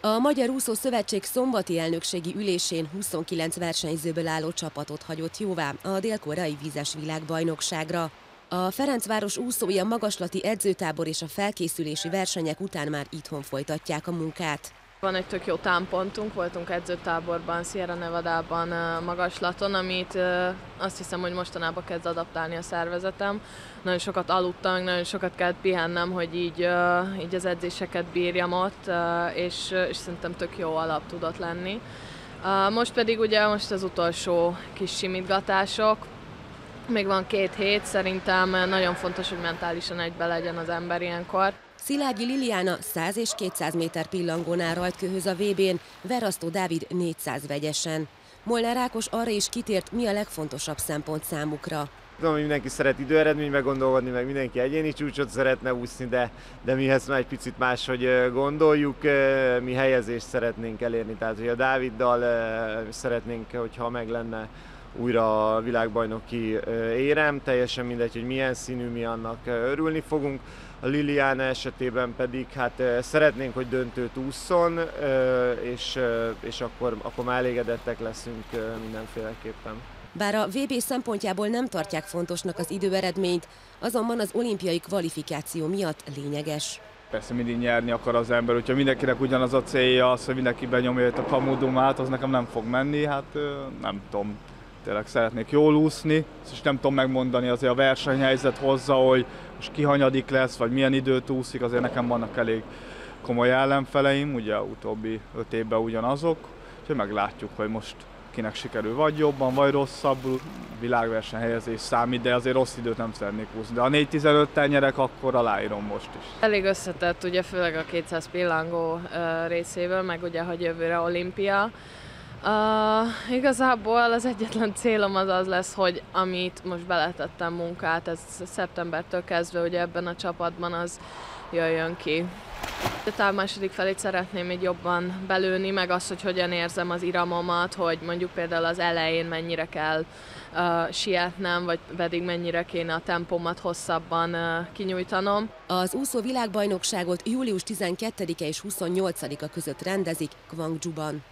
A Magyar Úszó Szövetség szombati elnökségi ülésén 29 versenyzőből álló csapatot hagyott jóvá a dél-koreai vízes világbajnokságra. A Ferencváros úszói a magaslati edzőtábor és a felkészülési versenyek után már itthon folytatják a munkát. Van egy tök jó támpontunk, voltunk edzőtáborban, Sierra Nevada-ban, Magaslaton, amit azt hiszem, hogy mostanában kezd adaptálni a szervezetem. Nagyon sokat aludtam, nagyon sokat kellett pihennem, hogy így, így az edzéseket bírjam ott, és, és szerintem tök jó alap tudott lenni. Most pedig ugye most az utolsó kis simítgatások, még van két hét, szerintem nagyon fontos, hogy mentálisan egybe legyen az ember ilyenkor. Szilágyi Liliana 100 és 200 méter pillangónál rajtköhöz a VB-n, Verasztó Dávid 400 vegyesen. Molnár Ákos arra is kitért, mi a legfontosabb szempont számukra. Tudom, hogy mindenki szeret időeredménybe gondolkodni, meg mindenki egyéni csúcsot szeretne úszni, de, de mihez már egy picit máshogy gondoljuk, mi helyezést szeretnénk elérni. Tehát, hogy a Dáviddal szeretnénk, hogyha meg lenne újra a világbajnoki érem, teljesen mindegy, hogy milyen színű, mi annak örülni fogunk. A Liliana esetében pedig hát szeretnénk, hogy döntőt ússzon, és, és akkor, akkor már elégedettek leszünk mindenféleképpen. Bár a VB szempontjából nem tartják fontosnak az időeredményt, azonban az olimpiai kvalifikáció miatt lényeges. Persze mindig nyerni akar az ember, hogyha mindenkinek ugyanaz a célja, az, hogy mindenki benyomja a kamudumát, az nekem nem fog menni, hát nem tudom tényleg szeretnék jól úszni, és nem tudom megmondani, azért a versenyhelyzet hozza, hogy most ki hanyadik lesz, vagy milyen időt úszik, azért nekem vannak elég komoly ellenfeleim, ugye utóbbi öt évben ugyanazok, úgyhogy meglátjuk, hogy most kinek sikerül vagy jobban, vagy rosszabbul, világversenyhelyezés számít, de azért rossz időt nem szeretnék úszni. De ha 4-15-tel nyerek, akkor aláírom most is. Elég összetett, ugye főleg a 200 pillangó részéből, meg ugye, hogy jövőre olimpia. Uh, igazából az egyetlen célom az az lesz, hogy amit most beletettem munkát, ez szeptembertől kezdve ugye ebben a csapatban, az jöjjön ki. A táv második felét szeretném így jobban belőni, meg azt, hogy hogyan érzem az iramomat, hogy mondjuk például az elején mennyire kell uh, sietnem, vagy pedig mennyire kéne a tempomat hosszabban uh, kinyújtanom. Az úszó világbajnokságot július 12-e és 28-a között rendezik Guangzhouban.